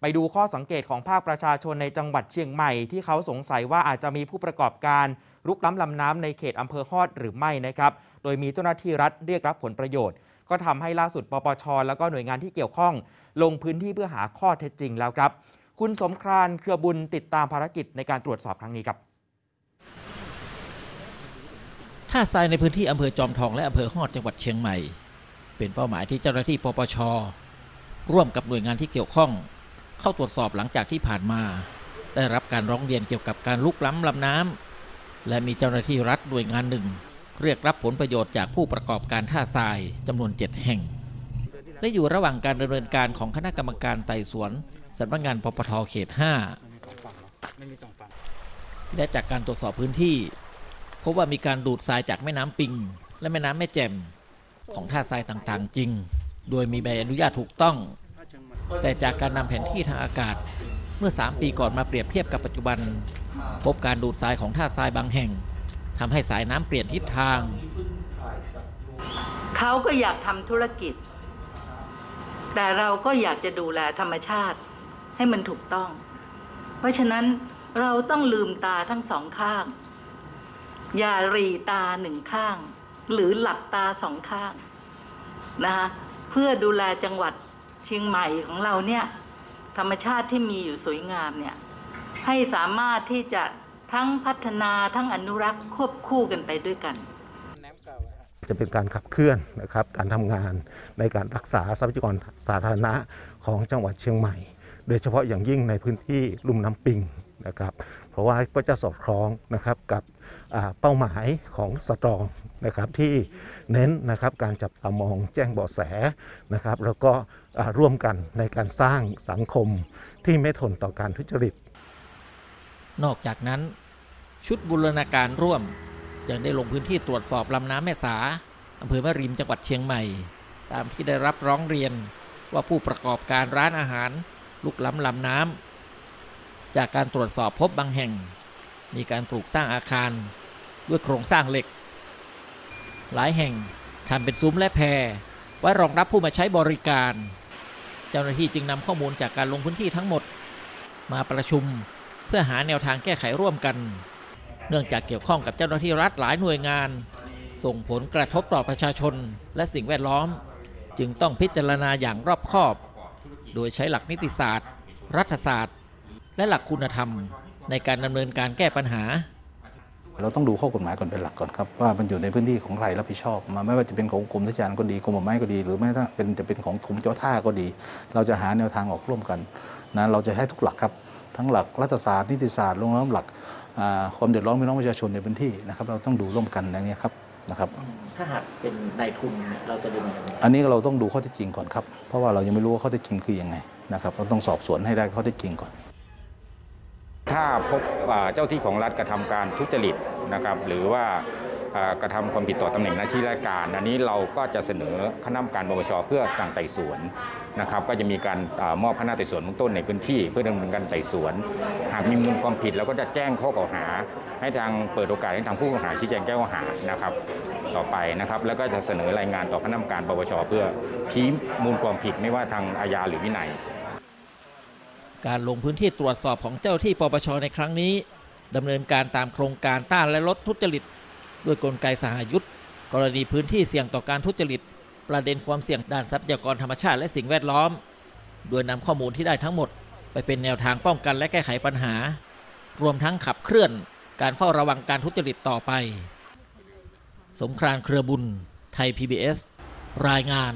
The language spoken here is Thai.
ไปดูข้อสังเกตของภาคประชาชนในจังหวัดเชียงใหม่ ที่เขาสงสัยว่าอาจจะมีผู้ประกอบการรุกล้ำลำน้ำในเขตอำเภอฮอดหรือไม่นะครับ โดยมีเจ้าหน้าที่รัฐเรียกรับผลประโยชน์ ก็ทำให้ล่าสุดปปช แล้วก็หน่วยงานที่เกี่ยวข้อง ลงพื้นที่เพื่อหาข้อเท็จจริงแล้วครับ คุณสมครานเครือบุญติดตามภารกิจในการตรวจสอบครั้งนี้ครับท่าทรายในพื้นที่อำเภอจอมทองและอำเภอฮอดจังหวัดเชียงใหม่ เป็นเป้าหมายที่เจ้าหน้าที่ปปช ร่วมกับหน่วยงานที่เกี่ยวข้อง เข้าตรวจสอบหลังจากที่ผ่านมา ได้รับการร้องเรียนเกี่ยวกับการลุกล้ำลำน้ำและมีเจ้าหน้าที่รัฐหน่วยงานหนึ่ง เรียกรับผลประโยชน์จากผู้ประกอบการท่าทรายจำนวน 7 แห่ง และอยู่ระหว่างการดำเนินการของคณะกรรมการไต่สวนสำนักงานปปทเขต 5 และจากการตรวจสอบพื้นที่พบว่ามีการดูดทรายจากแม่น้ำปิง และแม่น้ำแม่แจ่มของท่าทรายต่างๆ จริง โดยมีใบอนุญาตถูกต้อง แต่จากการนำแผนที่ทางอากาศเมื่อ 3 ปีก่อนมาเปรียบเทียบกับปัจจุบัน พบการดูดทรายของท่าทรายบางแห่งทำให้สายน้ำเปลี่ยนทิศทาง เขาก็อยากทำธุรกิจ แต่เราก็อยากจะดูแลธรรมชาติให้มันถูกต้อง เพราะฉะนั้นเราต้องลืมตาทั้งสองข้าง อย่าหรีตาหนึ่งข้าง หรือหลับตาสองข้างนะคะเพื่อดูแลจังหวัด เชียงใหม่ของเราเนี่ยธรรมชาติที่มีอยู่สวยงามเนี่ยให้สามารถที่จะทั้งพัฒนาทั้งอนุรักษ์ควบคู่กันไปด้วยกัน จะเป็นการขับเคลื่อนนะครับการทำงานในการรักษาทรัพยากรสาธารณะของจังหวัดเชียงใหม่ โดยเฉพาะอย่างยิ่งในพื้นที่ลุ่มน้ำปิงนะครับ เพราะว่าก็จะสอดคล้องนะครับกับเป้าหมายของสตรอง นะครับที่เน้นนะครับการจับตามองแจ้งเบาะแสนะครับแล้วก็ร่วมกันในการสร้างสังคมที่ไม่ทนต่อการทุจริต นอกจากนั้น ชุดบูรณาการร่วมยังได้ลงพื้นที่ตรวจสอบลำน้ำแม่สาอำเภอแม่ริมจังหวัดเชียงใหม่ ตามที่ได้รับร้องเรียนว่าผู้ประกอบการร้านอาหารลุกล้ำลำน้ำจากการตรวจสอบพบบางแห่ง มีการปลูกสร้างอาคารด้วยโครงสร้างเหล็ก หลายแห่งทำเป็นซุ้มและแพรไว้รองรับผู้มาใช้บริการ เจ้าหน้าที่จึงนำข้อมูลจากการลงพื้นที่ทั้งหมด มาประชุมเพื่อหาแนวทางแก้ไขร่วมกัน เนื่องจากเกี่ยวข้องกับเจ้าหน้าที่รัฐหลายหน่วยงาน ส่งผลกระทบต่อประชาชนและสิ่งแวดล้อม จึงต้องพิจารณาอย่างรอบคอบ โดยใช้หลักนิติศาสตร์ รัฐศาสตร์ และหลักคุณธรรม ในการดำเนินการแก้ปัญหา เราต้องดูข้อกฎหมายก่อนเป็นหลักก่อนครับว่ามันอยู่ในพื้นที่ของใครรับผิดชอบมาไม่ว่าจะเป็นของกรมทรัพยากรก็ดีกรมป่าไม้ก็ดี หรือแม้ถ้าเป็นจะเป็นของกรมเจ้าท่าก็ดี เราจะหาแนวทางออกร่วมกันนะเราจะให้ทุกหลักครับทั้งหลักรัฐศาสตร์นิติศาสตร์รวมทั้งหลักอ่าความเดือดร้อนพี่น้องประชาชนในพื้นที่นะครับเราต้องดูร่วมกันอย่างนี้ครับนะครับถ้าหากเป็นนายทุนเราจะดูยังไงอันนี้เราต้องดูข้อเท็จจริงก่อนครับเพราะว่าเรายังไม่รู้ว่าข้อเท็จจริงคือยังไงนะครับเราต้องสอบสวนให้ได้ข้อเท็จจริงก่อน ถ้าพบเจ้าที่ของรัฐกระทำการทุจริตนะครับหรือว่ากระทำความผิดต่อตำแหน่งหน้าที่ราชการ อันนี้เราก็จะเสนอคณะกรรมการปปชเพื่อสั่งไต่สวนนะครับ ก็จะมีการอมอบคณะไต่สวนเบื้องต้นในพื้นที่ เพื่อดำเนินการไต่สวน หากมีมูลความผิดเราก็จะแจ้งข้อกล่าวหา ให้ทางเปิดโอกาสให้ทางผู้กล่าวหาชี้แจงแก้ข้อหานะครับต่อไปนะครับ แล้วก็จะเสนอรายงานต่อคณะกรรมการปปชเพื่อชี้มูลความผิดไม่ว่าทางอาญาหรือวินัย การลงพื้นที่ตรวจสอบของเจ้าที่ปปชในครั้งนี้ดำเนินการตามโครงการต้านและลดทุจริตด้วยกลไกสหยุทธกรณีพื้นที่เสี่ยงต่อการทุจริต ประเด็นความเสี่ยงด้านทรัพยากรธรรมชาติและสิ่งแวดล้อม โดยนำข้อมูลที่ได้ทั้งหมด ไปเป็นแนวทางป้องกันและแก้ไขปัญหา รวมทั้งขับเคลื่อน การเฝ้าระวังการทุจริตต่อไป สงครานเครือบุญ ไทย PBS รายงาน